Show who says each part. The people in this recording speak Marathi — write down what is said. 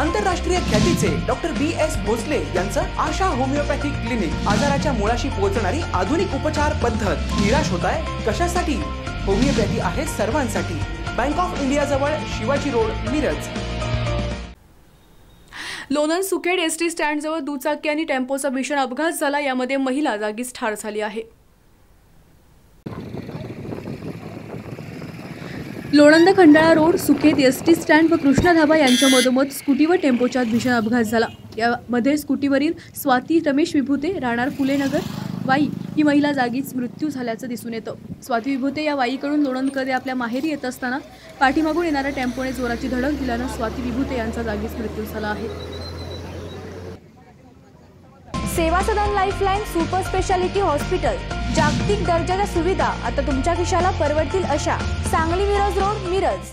Speaker 1: आंतरराष्ट्रीय ख्यातीचे डॉक्टर बी एस भोसले यांचं आशा होमिओपॅथिक क्लिनिक आजाराच्या मुळाशी पोहोचणारी आधुनिक उपचार पद्धत. निराश होत आहे कशासाठी? होमिओपॅथी आहे सर्वांसाठी. बँक ऑफ इंडिया जवळ Shivaji road Miraj.
Speaker 2: Lonand Sukhed S T स्टँडजवळ दुचाकी आणि टेम्पोचा भीषण अपघात झाला. यामध्ये महिला जागीच ठार झाली आहे. Lonand Khandala road Sukhet S T stand व कृष्णा धाबा यांच्या मधोमध स्कूटी व टेम्पोच्यात भीषण अपघात झाला. यामध्ये स्कूटीवरील स्वाती रमेश विभूते राहणार फुलेनगर वाई ही महिला जागीच मृत्यू झाल्याचं दिसून येतं. स्वाती विभूते या वाईकडून लोणंदकडे आपल्या माहेरी येत असताना पाठीमागून येणाऱ्या टेम्पोने जोराची धडक दिल्यानं स्वाती विभूते यांचा जागीच मृत्यू झाला आहे.
Speaker 3: Seva Sadan lifeline super speciality hospital जागतिक दर्जाच्या सुविधा आता तुमच्या खिशाला परवडतील अशा सांगली मिरज रोड मिरज.